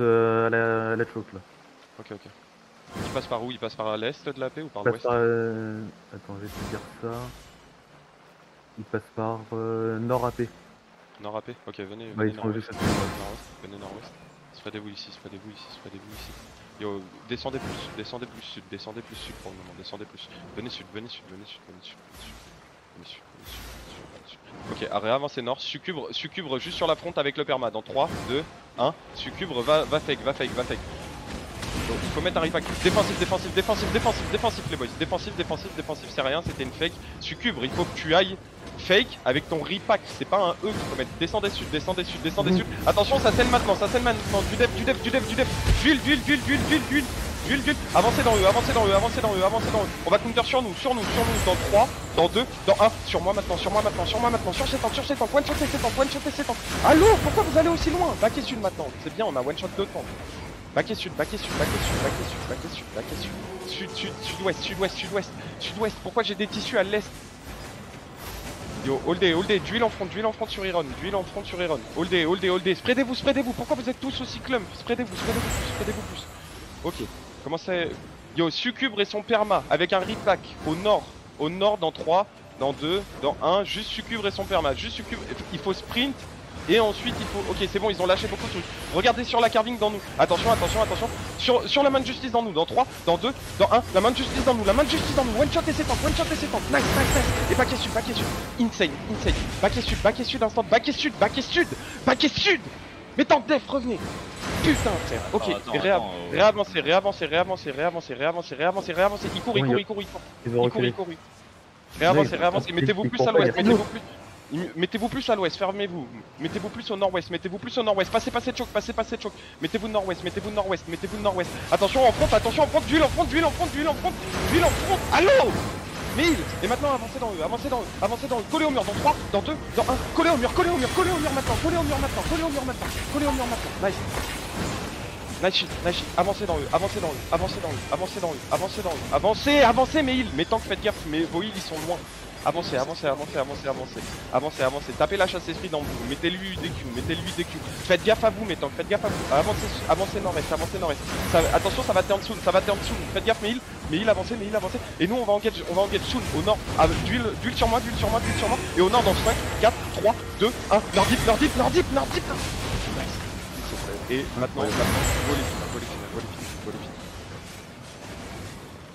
euh, à la, à la choke là. Ok, ok. Il passe par où? Il passe par l'est de la paix ou par l'ouest? euh, Attends, je vais te dire ça. Il passe par euh, nord AP. Nord AP Ok, venez, venez Nord-ouest, venez nord-ouest. Spreadez-vous ici, spreadez-vous ici, spreadez-vous ici. Yo, descendez plus, descendez plus sud, descendez plus sud pour le moment, descendez plus. Venez sud, venez sud, venez sud, venez sud, venez sud. Ok, arrêt avancez nord, succubre, succubre juste sur la fronte avec le perma. Dans 3, 2, 1, succubre, va, va fake, va fake, va fake. Donc, il faut mettre un repack. Défensif, défensif, défensif, défensif, défensif les boys. Défensif, défensif, défensif, c'est rien, c'était une fake. Succubre, il faut que tu ailles fake avec ton repack. C'est pas un E qu'il faut mettre. Descendez sud, descendez sud, descendez sud. Attention, ça scène maintenant, ça scène maintenant. Du dev, du dev, du dev, du dev. D'huile, d'huile, d'huile, d'huile, d'huile, d'huile. D'huile, d'huile. Avancez dans eux, avancez dans eux, avancez dans eux, avancez dans eux. On va counter sur nous, sur nous, sur nous. Dans 3, dans 2, dans 1. Sur moi maintenant, sur moi maintenant, sur moi maintenant. Sur 7 ans, sur 7 ans. One shot et 7 ans, one shot et 7 ans. Allô, pourquoi vous allez aussi loin? Back et sud maintenant. C'est bien, on a one shot de temps. Back et sud, back et sud, back et sud, back et sud, back et sud, back et sud. Sud, sud, sud-ouest, sud-ouest, sud-ouest, sud-ouest. Pourquoi j'ai des tissus à l'est? Yo, hold day, hold day, d'huile en front, d'huile en front sur Iron, d'huile en front sur Iron. Hold day, hold day, hold day. Spreadez-vous, spreadez-vous. Pourquoi vous êtes tous aussi clump Spreadez-vous, spreadez-vous spreadez-vous plus. Ok, comment ça Yo, Succubre et son perma avec un repack au nord. Au nord dans 3, dans 2, dans 1. Juste Succubre et son perma. Juste Succubre. Il faut sprint. Et ensuite il faut. Ok, c'est bon, ils ont lâché beaucoup de trucs. Regardez sur la carving dans nous. Attention, attention, attention. Sur, sur la main de justice dans nous. Dans 3, dans 2, dans 1. La main de justice dans nous. La main de justice dans nous. One shot et 7 one shot et 7 Nice, nice, nice. Et back et sud, back et sud. Insane, insane. Back et sud, back et sud, instant. Back et sud, back et sud. Back et sud. Mais tant def, revenez. Putain, frère. Ok, Ah, attends, et réa- attends, euh, réavancez, réavancez, réavancez, réavancez, réavancez, réavancez, réavancez. Il court, il court, il- il court, il court. Il court, il court, il court. Réavancez, réavancez. Mettez-vous plus à l'ouest, mettez-vous plus. Il- Mettez-vous plus à l'ouest, fermez-vous. Mettez-vous plus au nord-ouest, mettez-vous plus au nord-ouest. Passez, passez choke, passez, passez choke. Mettez-vous nord-ouest, mettez-vous nord-ouest, mettez-vous nord-ouest. Attention en front, attention en front, d'huile en front, d'huile en front, d'huile en front, d'huile en front. Allô? Mille Et maintenant avancez dans eux, avancez dans eux, avancez dans eux. Collez au mur dans 3, dans 2, dans 1. Collez au mur, collez au mur, collez au mur maintenant, collez au mur maintenant, collez au mur maintenant, collez au mur maintenant. Nice. Nice shit, nice shit. Avancez dans eux, avancez dans eux, avancez dans eux, avancez dans eux, avancez dans eux. Avancez, avancez mes heals. Mais tant que faites gaffe, mais vos heals ils sont loin. Avancez, avancez, avancez, avancez, avancez. Avancez, avancez. Tapez la chasse esprit dans vous. Mettez-lui des Q, mettez-lui des Q. Faites gaffe à vous, mais tant que faites gaffe à vous. Avancez, avancez nord-est, avancez nord-est. Attention, ça va te en dessous, ça va te en dessous. Faites gaffe mes heals, mes heals, avancez, mes heals, avancez. Et nous on va engage, on va engage soon au nord. Ah, d'huile, sur moi, d'huile sur moi, d'huile sur moi. Et au nord dans 5, 4, 3, 2, 1. Nord deep, nord deep, nord deep, nord deep. Et maintenant, maintenant, final, volley final, volley final.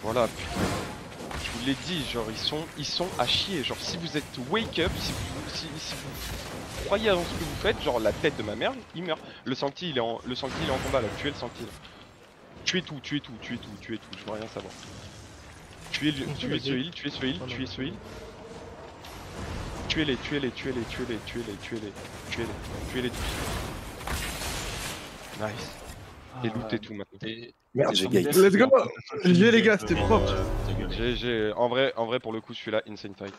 Voilà, putain. Je vous l'ai dit, genre ils sont, ils sont à chier. Genre si vous êtes wake up, si vous, si, si vous croyez en ce que vous faites, genre la tête de ma mère, il meurt. Le sancti, il est en, le sancti, il est en combat là. Tuez le sancti. là. Tuez tout, tuez tout, tuez tout, tuez tout. Je veux rien savoir. Tuez, le, tuez ce heal, tuez ce heal, tuez ce heal. Tuez-les, tuez-les, tuez-les, tuez-les, tuez-les, tuez-les, tuez-les, tuez-les tous. Nice. Et lootez tout maintenant. Merde, j'ai gagné. Let's go GG les gars, c'était propre. GG, en vrai, en vrai pour le coup celui-là, insane fight.